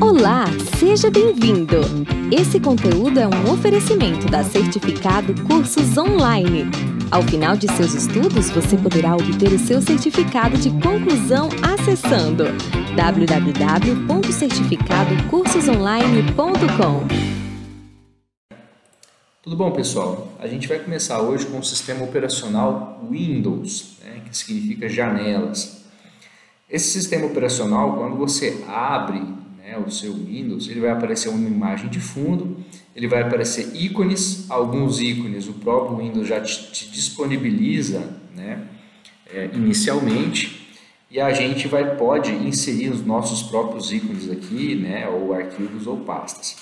Olá, seja bem-vindo! Esse conteúdo é um oferecimento da Certificado Cursos Online. Ao final de seus estudos, você poderá obter o seu certificado de conclusão acessando www.certificadocursosonline.com. Tudo bom, pessoal? A gente vai começar hoje com o sistema operacional Windows, né, que significa janelas. Esse sistema operacional, quando você abre né, o seu Windows, ele vai aparecer uma imagem de fundo, ele vai aparecer ícones, alguns ícones o próprio Windows já te, te disponibiliza né, é, inicialmente, e a gente vai pode inserir os nossos próprios ícones aqui, né, ou arquivos ou pastas.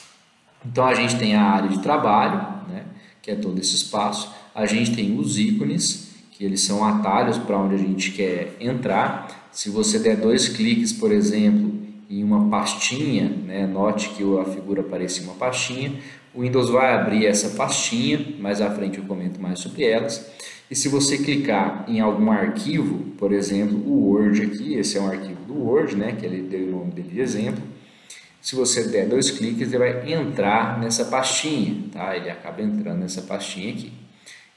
Então a gente tem a área de trabalho, né, que é todo esse espaço, a gente tem os ícones, que eles são atalhos para onde a gente quer entrar. Se você der dois cliques, por exemplo, em uma pastinha, né? note que a figura aparece em uma pastinha, o Windows vai abrir essa pastinha, mais à frente eu comento mais sobre elas, e se você clicar em algum arquivo, por exemplo, o Word aqui, esse é um arquivo do Word, né? que ele deu o nome dele de exemplo, se você der dois cliques, ele vai entrar nessa pastinha, tá? ele acaba entrando nessa pastinha aqui.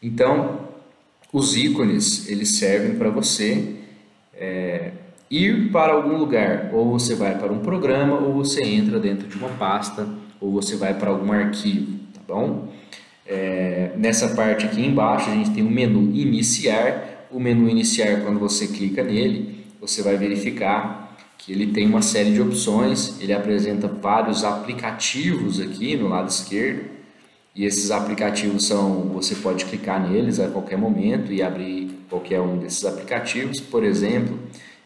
Então, os ícones, eles servem para você é, ir para algum lugar, ou você vai para um programa, ou você entra dentro de uma pasta, ou você vai para algum arquivo, tá bom? É, nessa parte aqui embaixo a gente tem o menu iniciar, o menu iniciar quando você clica nele, você vai verificar que ele tem uma série de opções, ele apresenta vários aplicativos aqui no lado esquerdo, e esses aplicativos são, você pode clicar neles a qualquer momento e abrir qualquer um desses aplicativos, por exemplo,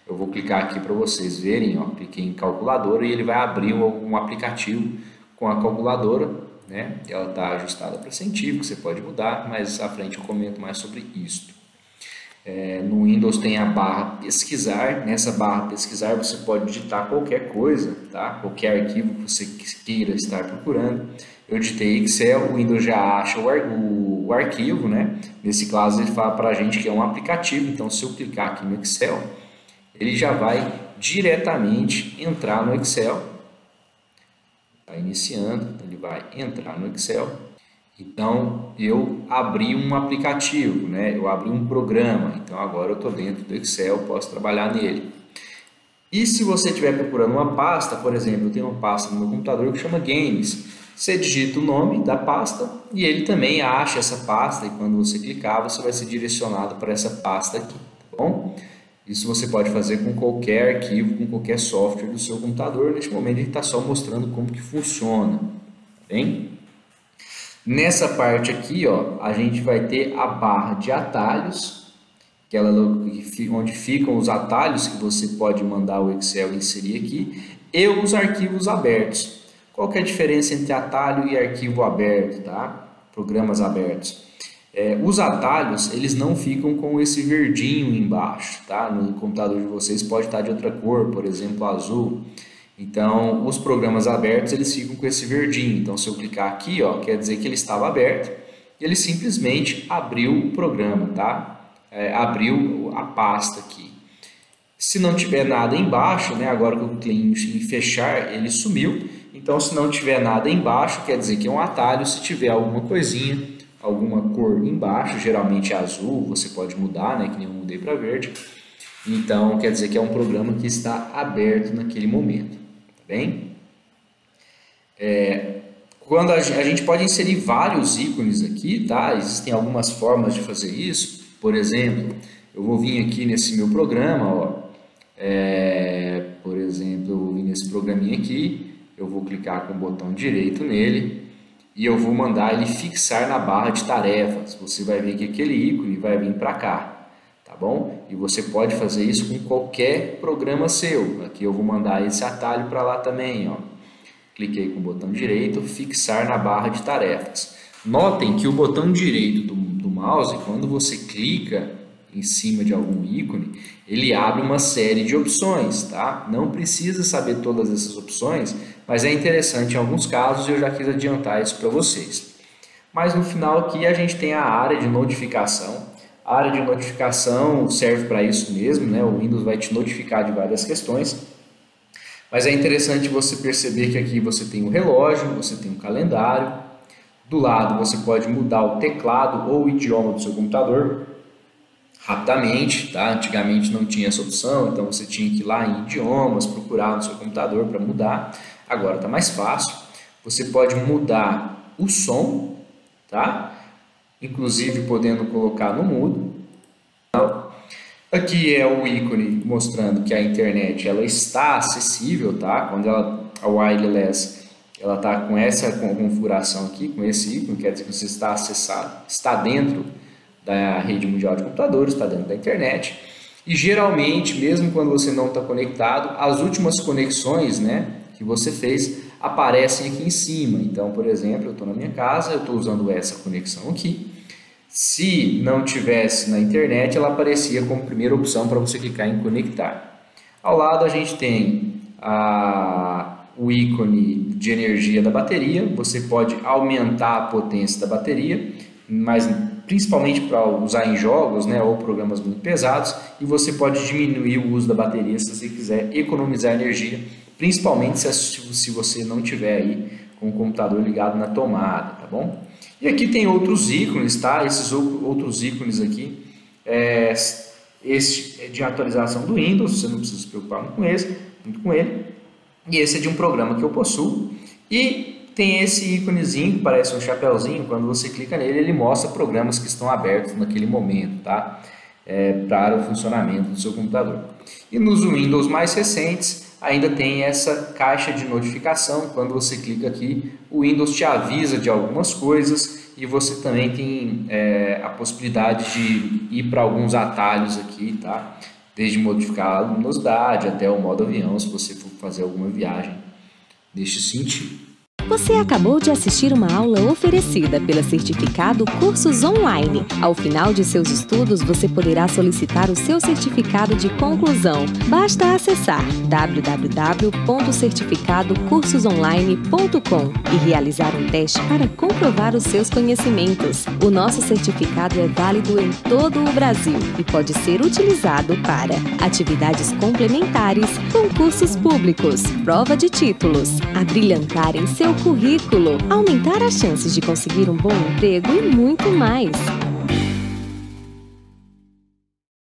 eu vou clicar aqui para vocês verem, ó, cliquei em calculadora e ele vai abrir um, aplicativo com a calculadora, né? Ela está ajustada para científico, você pode mudar, mas à frente eu comento mais sobre isso. É, no Windows tem a barra pesquisar, nessa barra pesquisar você pode digitar qualquer coisa, tá? qualquer arquivo que você queira estar procurando. Eu digitei Excel, o Windows já acha o, ar, o, o arquivo, né? nesse caso ele fala para a gente que é um aplicativo, então se eu clicar aqui no Excel, ele já vai diretamente entrar no Excel. Está iniciando, ele vai entrar no Excel. Então, eu abri um aplicativo, né? eu abri um programa, então agora eu estou dentro do Excel, posso trabalhar nele. E se você estiver procurando uma pasta, por exemplo, eu tenho uma pasta no meu computador que chama Games. Você digita o nome da pasta e ele também acha essa pasta e quando você clicar, você vai ser direcionado para essa pasta aqui, tá bom? Isso você pode fazer com qualquer arquivo, com qualquer software do seu computador. Neste momento ele está só mostrando como que funciona. Bem? Nessa parte aqui, ó, a gente vai ter a barra de atalhos, que ela, onde ficam os atalhos que você pode mandar o Excel inserir aqui, e os arquivos abertos. Qual que é a diferença entre atalho e arquivo aberto, tá? Programas abertos. É, os atalhos, eles não ficam com esse verdinho embaixo, tá? No computador de vocês pode estar de outra cor, por exemplo, azul. Então, os programas abertos, eles ficam com esse verdinho. Então, se eu clicar aqui, ó, quer dizer que ele estava aberto. Ele simplesmente abriu o programa, tá? É, abriu a pasta aqui. Se não tiver nada embaixo, né, agora que eu clique em fechar, ele sumiu. Então, se não tiver nada embaixo, quer dizer que é um atalho. Se tiver alguma coisinha, alguma cor embaixo, geralmente é azul, você pode mudar, né, que nem eu mudei para verde. Então, quer dizer que é um programa que está aberto naquele momento, tá bem? É, quando a, a, gente pode inserir vários ícones aqui, tá? Existem algumas formas de fazer isso. Por exemplo, eu vou vir aqui nesse meu programa, ó. É, por exemplo, eu vou vir nesse programinha aqui, eu vou clicar com o botão direito nele, e eu vou mandar ele fixar na barra de tarefas. Você vai ver que aquele ícone vai vir para cá, tá bom? E você pode fazer isso com qualquer programa seu. Aqui eu vou mandar esse atalho para lá também, ó. Cliquei com o botão direito, fixar na barra de tarefas. Notem que o botão direito do, do mouse, quando você clica em cima de algum ícone, ele abre uma série de opções, tá? Não precisa saber todas essas opções, mas é interessante em alguns casos e eu já quis adiantar isso para vocês. Mas no final aqui a gente tem a área de notificação. A área de notificação serve para isso mesmo, né? O Windows vai te notificar de várias questões. Mas é interessante você perceber que aqui você tem o um relógio, você tem um calendário. Do lado você pode mudar o teclado ou o idioma do seu computador rapidamente, tá? Antigamente não tinha essa opção, então você tinha que ir lá em idiomas, procurar no seu computador para mudar. Agora está mais fácil. Você pode mudar o som, tá? Inclusive podendo colocar no mudo. Aqui é o ícone mostrando que a internet ela está acessível, tá? Quando ela, a wireless ela está com essa configuração aqui, com esse ícone, quer dizer que você está acessado, está dentro da rede mundial de computadores, está dentro da internet. E geralmente, mesmo quando você não está conectado, as últimas conexões né, que você fez aparecem aqui em cima. Então, por exemplo, eu estou na minha casa, eu estou usando essa conexão aqui. Se não tivesse na internet, ela aparecia como primeira opção para você clicar em conectar. Ao lado a gente tem a, o ícone de energia da bateria. Você pode aumentar a potência da bateria, mas principalmente para usar em jogos né, ou programas muito pesados, e você pode diminuir o uso da bateria se você quiser economizar energia, principalmente se, você não tiver aí com o computador ligado na tomada, tá bom? E aqui tem outros ícones, tá? Esses outros ícones aqui, é, esse é de atualização do Windows, você não precisa se preocupar muito com, esse, muito com ele, e esse é de um programa que eu possuo, e tem esse íconezinho que parece um chapéuzinho, quando você clica nele, ele mostra programas que estão abertos naquele momento, tá? É, para o funcionamento do seu computador. E nos Windows mais recentes, ainda tem essa caixa de notificação, quando você clica aqui, o Windows te avisa de algumas coisas e você também tem é, a possibilidade de ir para alguns atalhos aqui, tá? Desde modificar a luminosidade até o modo avião, se você for fazer alguma viagem neste sentido. Você acabou de assistir uma aula oferecida pela Certificado Cursos Online. Ao final de seus estudos, você poderá solicitar o seu certificado de conclusão. Basta acessar www.certificadocursosonline.com e realizar um teste para comprovar os seus conhecimentos. O nosso certificado é válido em todo o Brasil e pode ser utilizado para atividades complementares, concursos públicos, prova de títulos, abrilhantar em currículo, aumentar as chances de conseguir um bom emprego e muito mais.